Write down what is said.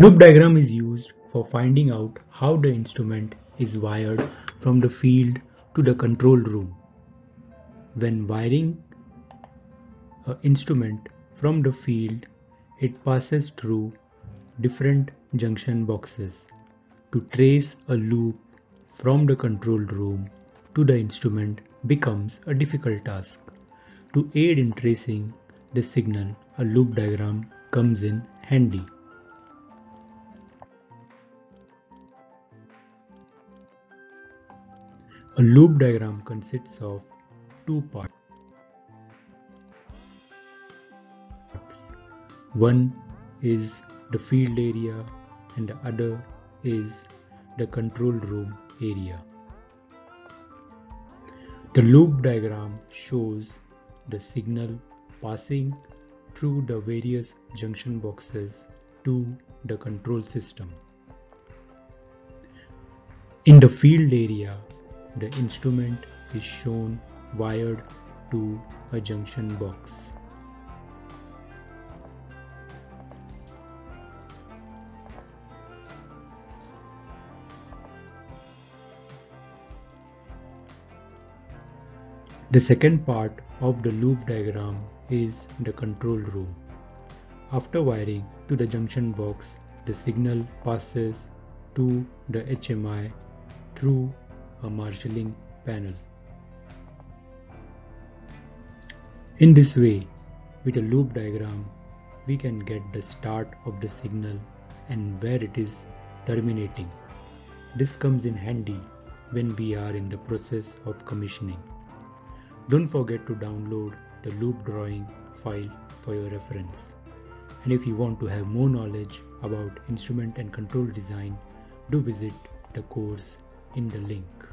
Loop diagram is used for finding out how the instrument is wired from the field to the control room. When wiring an instrument from the field, it passes through different junction boxes. To trace a loop from the control room to the instrument becomes a difficult task. To aid in tracing the signal, a loop diagram comes in handy. A loop diagram consists of two parts. One is the field area and the other is the control room area. The loop diagram shows the signal passing through the various junction boxes to the control system. In the field area, the instrument is shown wired to a junction box. The second part of the loop diagram is the control room. After wiring to the junction box, the signal passes to the HMI through a marshalling panel. In this way, with a loop diagram, we can get the start of the signal and where it is terminating. This comes in handy when we are in the process of commissioning. Don't forget to download the loop drawing file for your reference. And if you want to have more knowledge about instrument and control design, do visit the course in the link.